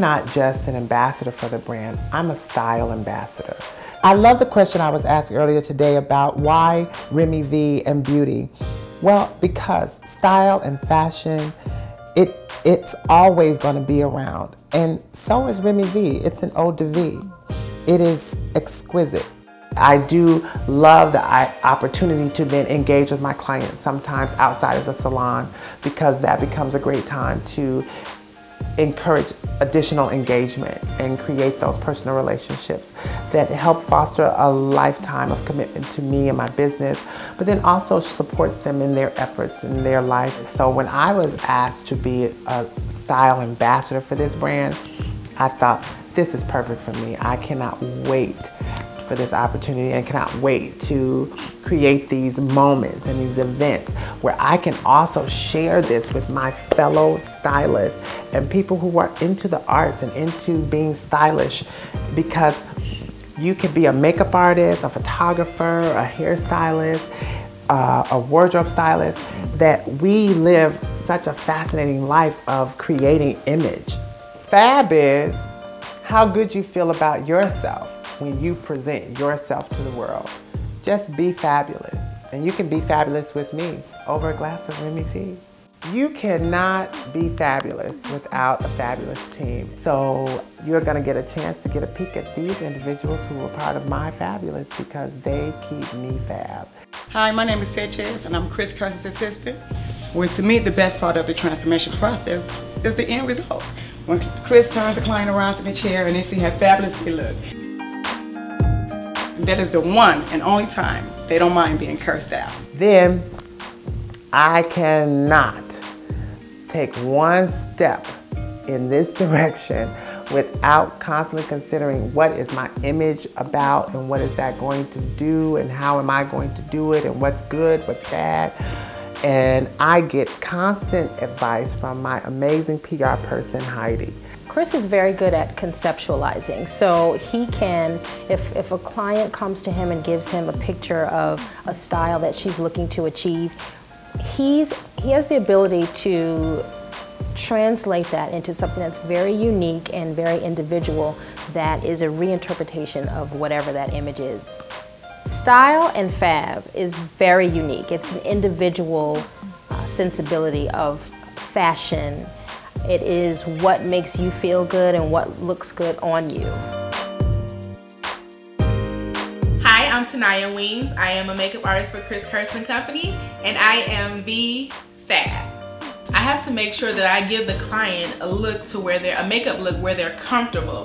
Not just an ambassador for the brand, I'm a style ambassador. I love the question I was asked earlier today about why Remy V and beauty. Well, because style and fashion, it it's always going to be around. And so is Remy V. It's an eau de vie. It is exquisite. I do love the opportunity to then engage with my clients sometimes outside of the salon because that becomes a great time to encourage additional engagement and create those personal relationships that help foster a lifetime of commitment to me and my business, but then also supports them in their efforts in their life. So when I was asked to be a style ambassador for this brand, I thought this is perfect for me. I cannot wait for this opportunity and cannot wait to create these moments and these events where I can also share this with my fellow stylists and people who are into the arts and into being stylish because you can be a makeup artist, a photographer, a hairstylist, uh, a wardrobe stylist, that we live such a fascinating life of creating image. Fab is how good you feel about yourself when you present yourself to the world. Just be fabulous. And you can be fabulous with me over a glass of Remy V. You cannot be fabulous without a fabulous team. So you're gonna get a chance to get a peek at these individuals who are part of my fabulous because they keep me fab. Hi, my name is Sanchez and I'm Chris Curse's assistant. When to me, the best part of the transformation process is the end result. When Chris turns the client around to the chair and they see how fabulous they look. That is the one and only time they don't mind being cursed out. Then I cannot take one step in this direction without constantly considering what is my image about and what is that going to do and how am I going to do it and what's good, what's bad. And I get constant advice from my amazing PR person, Heidi. Chris is very good at conceptualizing. So he can, if, if a client comes to him and gives him a picture of a style that she's looking to achieve, he's, he has the ability to translate that into something that's very unique and very individual that is a reinterpretation of whatever that image is. Style and fab is very unique. It's an individual uh, sensibility of fashion, it is what makes you feel good and what looks good on you. Hi, I'm Tanaya Weens. I am a makeup artist for Chris Curse Company and I am V Fab. I have to make sure that I give the client a look to where they're, a makeup look where they're comfortable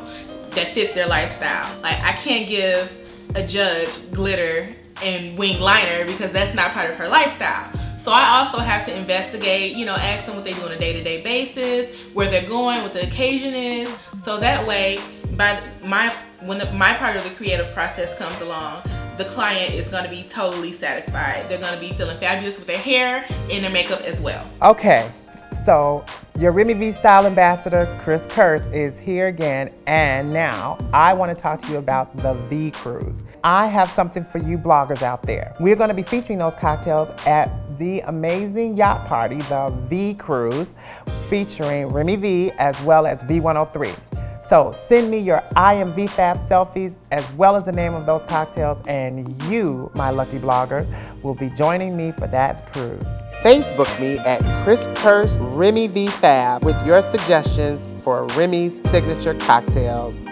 that fits their lifestyle. Like I can't give a judge glitter and wing liner because that's not part of her lifestyle. So I also have to investigate, you know, ask them what they do on a day-to-day -day basis, where they're going, what the occasion is. So that way, by my when the, my part of the creative process comes along, the client is going to be totally satisfied. They're going to be feeling fabulous with their hair and their makeup as well. Okay, so your Remy V Style Ambassador, Chris Curse, is here again. And now I want to talk to you about the V Cruise. I have something for you bloggers out there. We're going to be featuring those cocktails at the amazing yacht party, the V Cruise, featuring Remy V as well as V103. So send me your I am VFab selfies as well as the name of those cocktails and you, my lucky blogger, will be joining me for that cruise. Facebook me at Chris Curse Remy V Fab with your suggestions for Remy's signature cocktails.